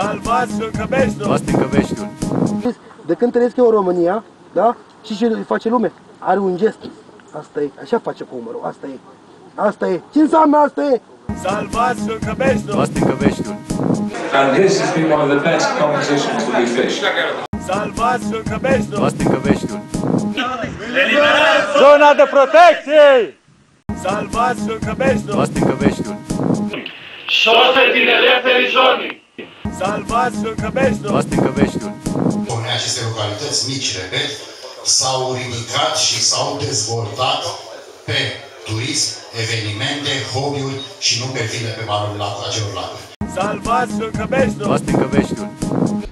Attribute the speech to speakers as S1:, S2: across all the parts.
S1: Salvați Căbeștiul!
S2: Basti Căbeștiul!
S3: De când trăiesc eu în România, da? Și ce face lume? Are un gest. Asta e, așa face cu umărul, asta e. Asta e. Ce înseamnă asta e?
S1: Salvați Căbeștiul!
S2: Basti Căbeștiul!
S4: And this has been one of the best competitions to be fished.
S1: Salvați Căbeștiul!
S2: Basti Căbeștiul!
S5: Zona de protecție!
S1: Salvați Căbeștiul!
S2: Basti Căbeștiul!
S1: Salvați Căbeștiul!
S2: Basti Căbeștiul!
S6: În aceste localități mici, repet, s-au ridicat și s-au dezvoltat pe turism, evenimente, hobby-uri și nu pe vile pe malul lac, acelor lacuri.
S1: Salvați Căbeștiul!
S2: Basti Căbeștiul!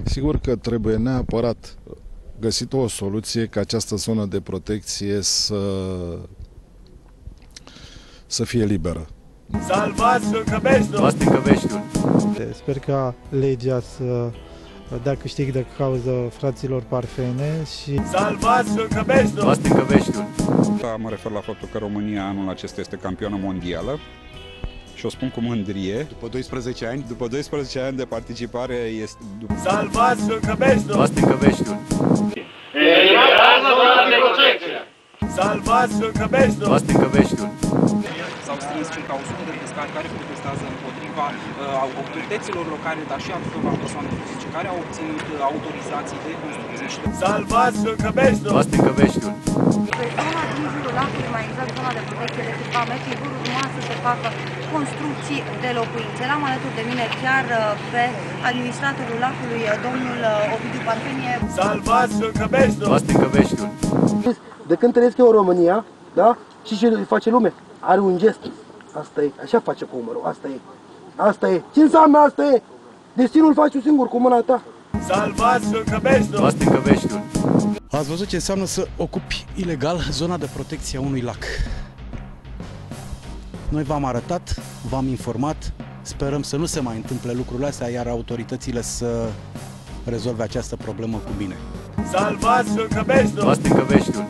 S7: Sigur că trebuie neapărat găsit o soluție ca această zonă de protecție să, să fie liberă.
S1: Salvați Căbeștiul!
S2: Basti Căbeștiul!
S8: Sper ca legea să dea câștig de cauză fraților parfene și
S1: Salvați Căbeștiul!
S2: Basti Căbeștiul!
S9: Da, mă refer la faptul că România anul acesta este campioană mondială și o spun cu mândrie.
S10: După 12 ani,
S9: După 12 ani de participare, este, după
S1: Salvați Căbeștiul!
S2: Basti Căbeștiul!
S1: Salvați Căbeștiul!
S2: Basti Căbeștiul!
S11: S-au strâns circa 100 de pescari care protestează împotriva uh, autorităților locale, dar și a câteva persoane fizice care au obținut uh, autorizații de construcție și de
S1: Salvați Căbeștiul!
S2: Basti Căbeștiul!
S12: Pe zona din jurul lacului, mai exact zona de protecție de câteva metri, vor urma să se facă construcții de locuințe. L-am alături de mine chiar uh, pe administratorul lacului, uh, domnul uh, Ovidiu Parfenie.
S1: Salvați Căbeștiul!
S2: Basti Căbeștiul!
S3: De când trăiesc eu în România, da? Și ce face lume? Are un gest. Asta e, așa face cu umărul, asta e. Asta e. Ce înseamnă asta e? Destinul faci tu singur cu mâna ta.
S1: Salvați Căbeștiul!
S2: Basti Căbeștiul!
S10: ați văzut ce înseamnă să ocupi ilegal zona de protecție a unui lac. Noi v-am arătat, v-am informat, sperăm să nu se mai întâmple lucrurile astea, iar autoritățile să rezolve această problemă cu bine.
S1: Salvați Căbeștiul!
S2: Basti Căbeștiul!